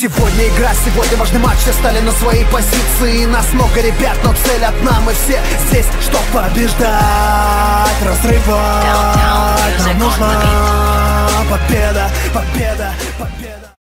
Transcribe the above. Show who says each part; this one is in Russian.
Speaker 1: Сегодня игра, сегодня важный матч. Все стали на свои позиции. Нас много ребят, но цель одна. Мы все здесь, чтоб побеждать. Разрывать. Нам нужна победа, победа, победа.